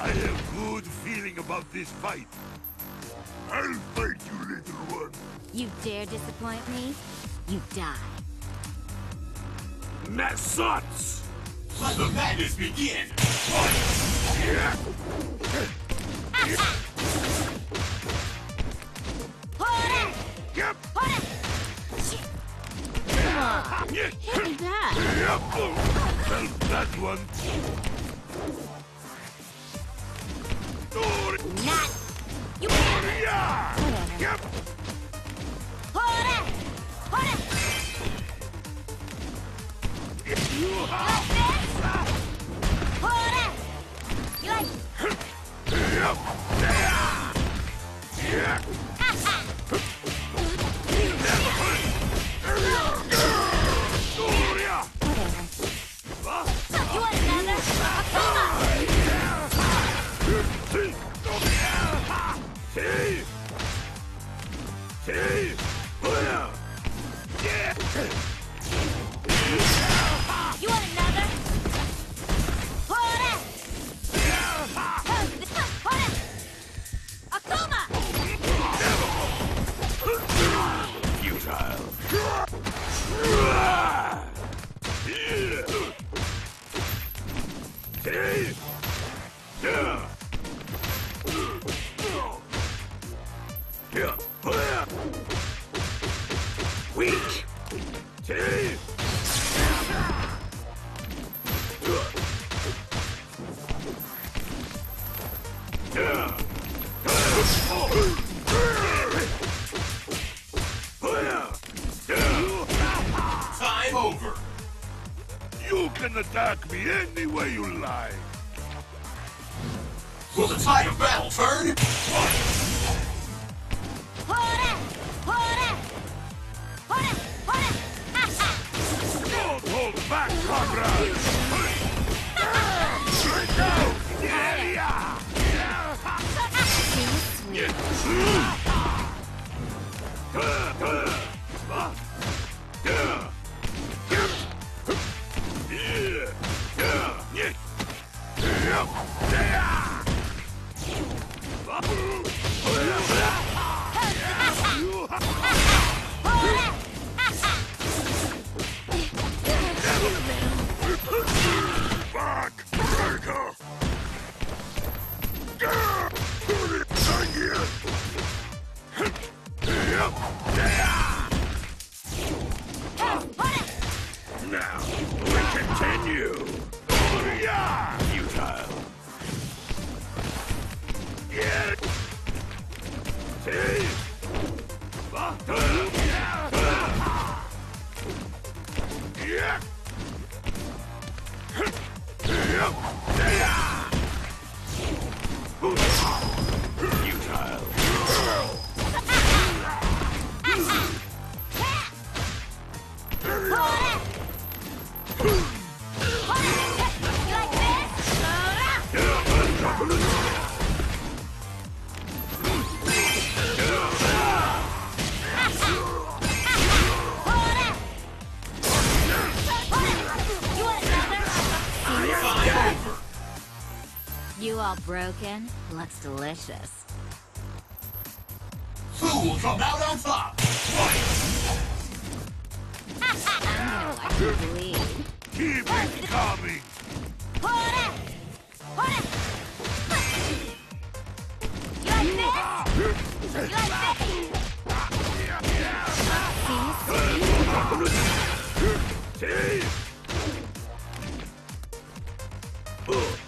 I have good feeling about this fight. I'll fight you, little one. You dare disappoint me? You die. Nassuts! Let the madness begin! Hold it! Yep. Hold it! Shit. Come on. Hit me back. That one. Weak. Can attack me any way you like. Will the tide of battle turn? Fight! Hold it! Hold it! Hold it! Hold it! Ha ha! Don't hold back, comrades! Straight out! Yeah, yeah! Futile! All broken? Looks delicious. Who will come out on top? Fight! I'm gonna watch you bleed. Keep it coming! Hold it! You like this? You like this? See? See? See?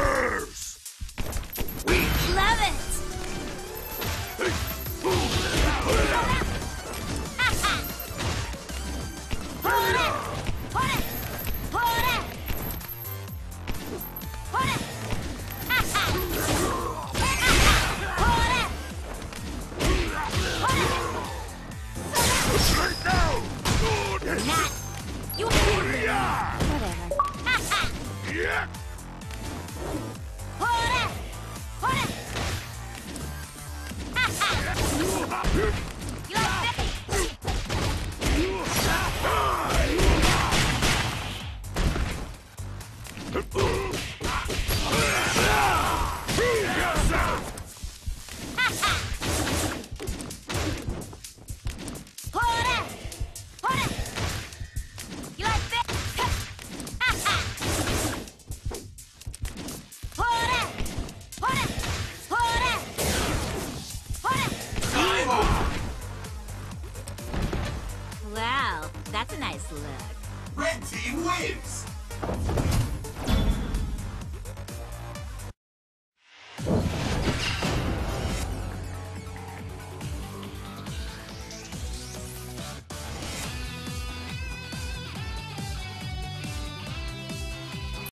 Wow, that's a nice look. Red team wins!